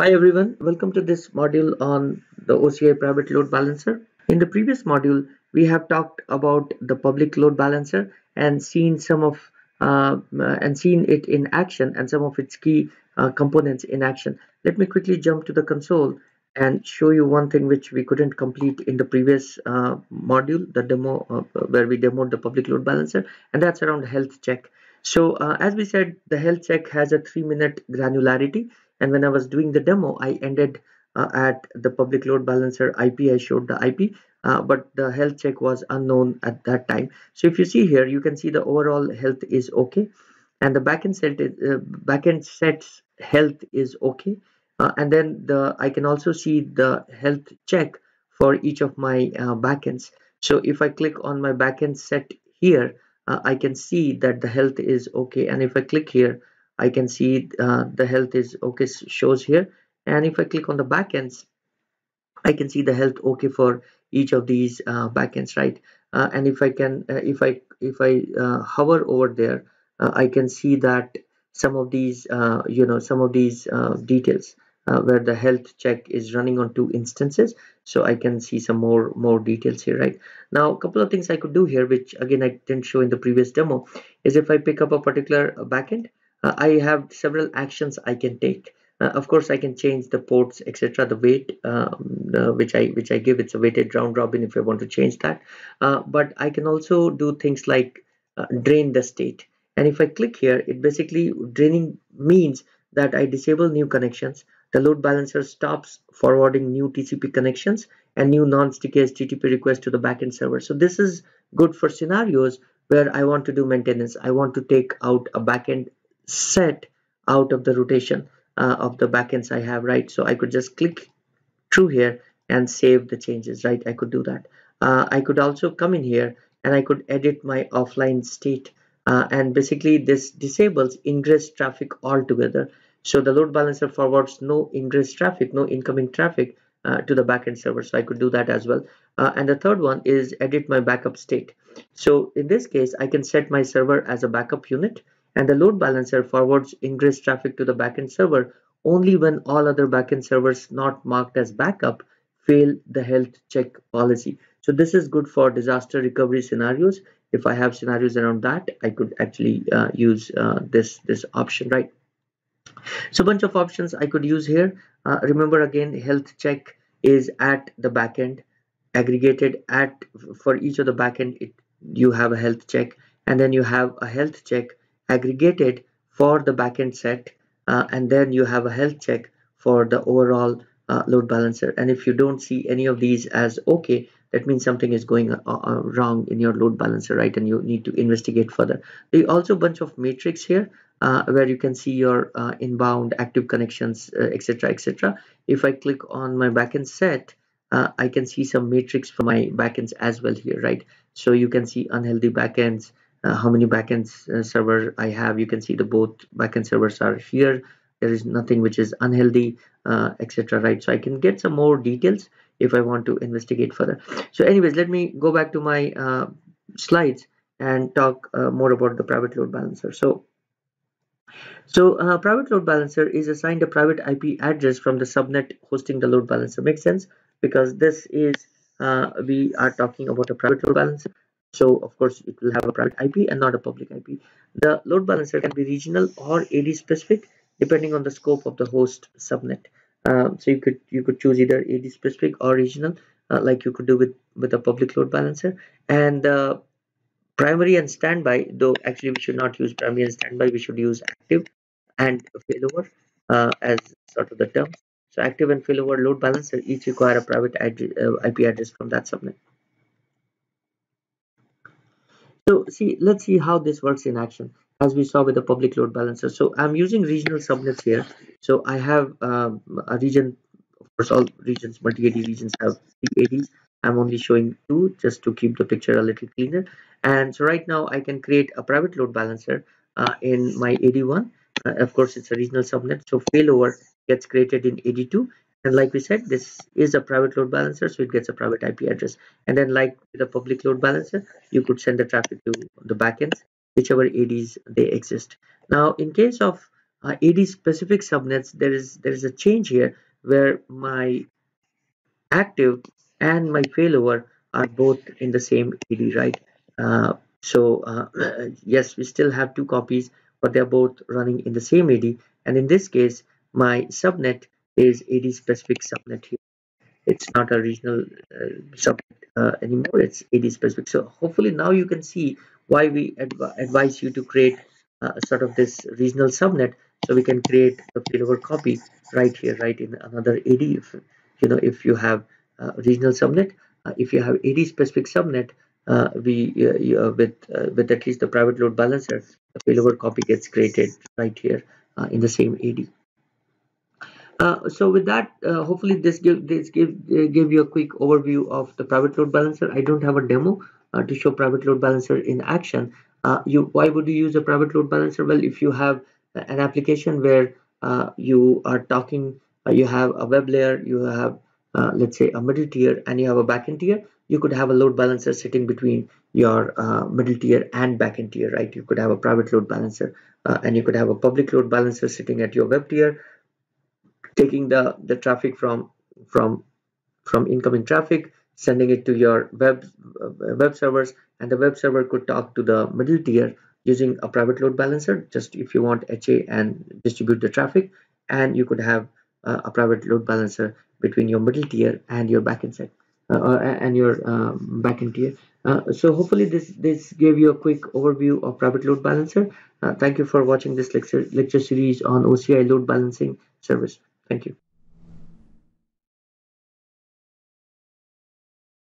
Hi everyone, welcome to this module on the OCI private load balancer. In the previous module, we have talked about the public load balancer and seen some of uh, and seen it in action and some of its key uh, components in action. Let me quickly jump to the console and show you one thing which we couldn't complete in the previous uh, module, the demo uh, where we demoed the public load balancer, and that's around health check. So uh, as we said, the health check has a three minute granularity and when I was doing the demo I ended uh, at the public load balancer IP I showed the IP uh, but the health check was unknown at that time. So if you see here you can see the overall health is okay. And the backend set uh, backend sets health is okay. Uh, and then the I can also see the health check for each of my uh, backends. So if I click on my backend set here uh, I can see that the health is okay. And if I click here I can see uh, the health is okay shows here. And if I click on the backends I can see the health okay for each of these uh, backends right? Uh, and if I can uh, if I if I uh, hover over there uh, I can see that some of these you know some of these details where the health check is running on two instances. So I can see some more more details here right? Now a couple of things I could do here which again I didn't show in the previous demo is if I pick up a particular backend uh, I have several actions I can take. Uh, of course, I can change the ports, etc. The weight um, uh, which I which I give it's a weighted round robin if I want to change that. Uh, but I can also do things like uh, drain the state. And if I click here, it basically draining means that I disable new connections. The load balancer stops forwarding new TCP connections and new non-sticky HTTP requests to the backend server. So this is good for scenarios where I want to do maintenance. I want to take out a backend set out of the rotation uh, of the backends I have, right? So I could just click through here and save the changes, right? I could do that. Uh, I could also come in here and I could edit my offline state. Uh, and basically this disables ingress traffic altogether. So the load balancer forwards no ingress traffic, no incoming traffic uh, to the backend server. So I could do that as well. Uh, and the third one is edit my backup state. So in this case, I can set my server as a backup unit and the load balancer forwards ingress traffic to the backend server only when all other backend servers not marked as backup fail the health check policy. So this is good for disaster recovery scenarios. If I have scenarios around that, I could actually uh, use uh, this this option, right? So bunch of options I could use here. Uh, remember again, health check is at the backend, aggregated at for each of the backend. It you have a health check, and then you have a health check aggregated for the backend set uh, and then you have a health check for the overall uh, load balancer. And if you don't see any of these as okay that means something is going uh, uh wrong in your load balancer right? And you need to investigate further. There also a bunch of matrix here uh, where you can see your uh, inbound active connections etc etc if i click on my backend set i can see some matrix for my backends as well here right? So you can see unhealthy backends uh, how many backend uh, server I have. You can see the both backend servers are here. There is nothing which is unhealthy, uh, etc. Right. So I can get some more details if I want to investigate further. So anyways, let me go back to my uh, slides and talk uh, more about the private load balancer. So so uh, private load balancer is assigned a private IP address from the subnet hosting the load balancer. Makes sense because this is uh, we are talking about a private load balancer so of course it will have a private IP and not a public IP. The load balancer can be regional or AD specific depending on the scope of the host subnet. Um, so you could you could choose either AD specific or regional uh, like you could do with with a public load balancer and uh, primary and standby though actually we should not use primary and standby we should use active and failover uh, as sort of the terms so active and failover load balancer each require a private uh, IP address from that subnet so see, let's see how this works in action as we saw with the public load balancer. So I'm using regional subnets here. So I have um, a region, of course, all regions, multi-AD regions have three ADs. I'm only showing two just to keep the picture a little cleaner. And so right now I can create a private load balancer uh, in my AD1. Uh, of course, it's a regional subnet. So failover gets created in AD2 and like we said this is a private load balancer so it gets a private ip address and then like the public load balancer you could send the traffic to the backends whichever ads they exist now in case of uh, AD specific subnets, there is there is a change here where my active and my failover are both in the same AD, right? Uh, so uh, yes, we still have two copies, but they're both running in the same AD. And in this case, my subnet is AD specific subnet here. It's not a regional uh, subnet uh, anymore. It's AD specific. So hopefully now you can see why we adv advise you to create uh, sort of this regional subnet so we can create the failover copy right here, right in another AD. If, you know, if you have regional subnet, uh, if you have AD specific subnet, uh, we uh, with with at least the private load balancer, the failover copy gets created right here in the same AD. Uh, so with that, uh, hopefully this give this give uh, give you a quick overview of the private load balancer. I don't have a demo to show private load balancer in action. you why would you use a private load balancer? Well, if you have an application where you are talking, you have a web layer, you have uh, let's say a middle tier and you have a backend tier you could have a load balancer sitting between your uh, middle tier and backend tier right you could have a private load balancer uh, and you could have a public load balancer sitting at your web tier taking the the traffic from from from incoming traffic sending it to your web uh, web servers and the web server could talk to the middle tier using a private load balancer just if you want HA and distribute the traffic and you could have uh, a private load balancer between your middle tier and your backend set uh, uh and your um, backend tier. Uh, so hopefully this this gave you a quick overview of private load balancer. Uh, thank you for watching this lecture lecture series on OCI load balancing service. Thank you.